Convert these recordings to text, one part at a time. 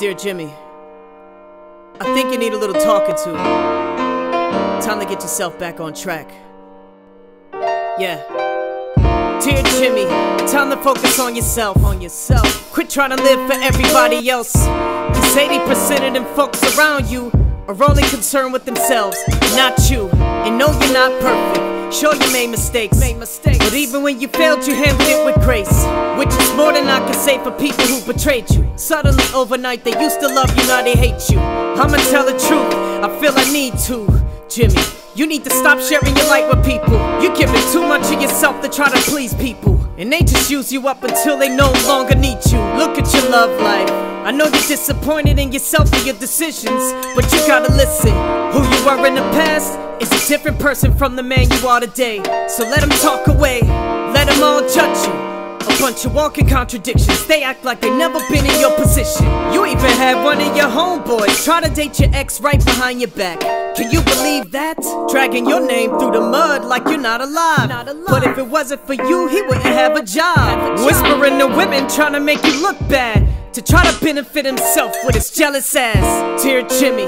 Dear Jimi, I think you need a little talking to. Time to get yourself back on track. Yeah. Dear Jimi, time to focus on yourself, on yourself. Quit trying to live for everybody else. Cause 80% of them folks around you are only concerned with themselves, not you. And no, you're not perfect. Sure, you made mistakes. Made mistakes. But even when you failed, you handled it with grace. Which is more than I can say for people who betrayed you. Suddenly, overnight, they used to love you, now they hate you. I'ma tell the truth, I feel I need to. Jimi, you need to stop sharing your light with people. You're giving too much of yourself to try to please people. And they just use you up until they no longer need you. Look at your love life. I know you're disappointed in yourself and your decisions, but you gotta listen. Who you were in the past is a different person from the man you are today. So let them talk away, let them all judge you. A bunch of walking contradictions, they act like they never been in your position. You even had one of your homeboys try to date your ex right behind your back. Can you believe that? Dragging your name through the mud like you're not alive. Not alive. But if it wasn't for you, he wouldn't have a job. Have a job. Whispering to women trying to make you look bad. To try to benefit himself with his jealous ass. Dear Jimi,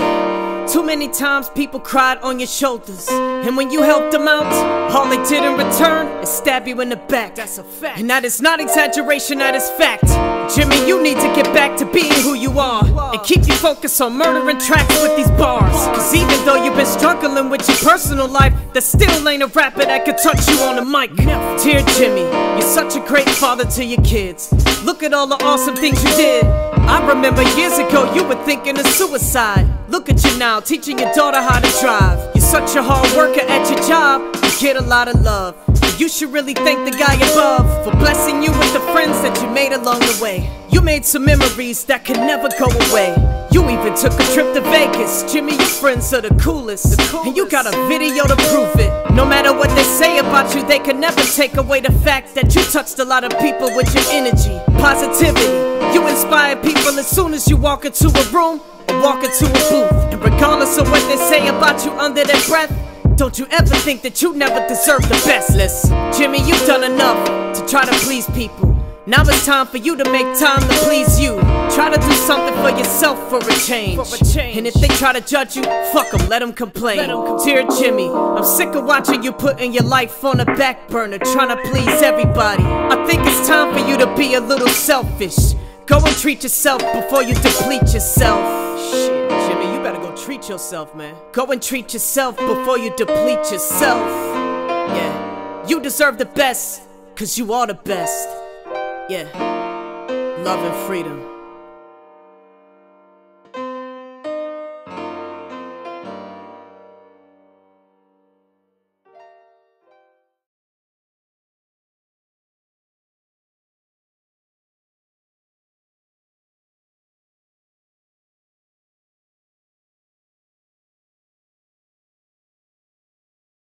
too many times people cried on your shoulders. And when you helped them out, all they did in return is stab you in the back. That's a fact. And that is not exaggeration, that is fact. Jimi, you need to get back to being who you are. And keep your focus on murdering tracks with these bars. Cause even though you've been struggling with your personal life, there still ain't a rapper that could touch you on the mic. Dear Jimi, you're such a great father to your kids. Look at all the awesome things you did. I remember years ago you were thinking of suicide. Look at you now, teaching your daughter how to drive. You're such a hard worker at your job, you get a lot of love. You should really thank the guy above for blessing you with the friends that you made along the way. You made some memories that can never go away. You even took a trip to Vegas. Jimi, your friends are the coolest. the coolest. And you got a video to prove it. No matter what they say about you, they can never take away the fact that you touched a lot of people with your energy, positivity. You inspire people as soon as you walk into a room or walk into a booth. And regardless of what they say about you under their breath, don't you ever think that you never deserve the best. Listen, Jimi, you've done enough to try to please people. Now it's time for you to make time to please you. Try to do something for yourself for a change. For a change. And if they try to judge you, fuck them, let them complain. Let them complain. Dear Jimi, I'm sick of watching you putting your life on the back burner, trying to please everybody. I think it's time for you to be a little selfish. Go and treat yourself before you deplete yourself. Shit, Jimi, you better go treat yourself, man. Go and treat yourself before you deplete yourself. Yeah, you deserve the best, cause you are the best. Yeah, love and freedom.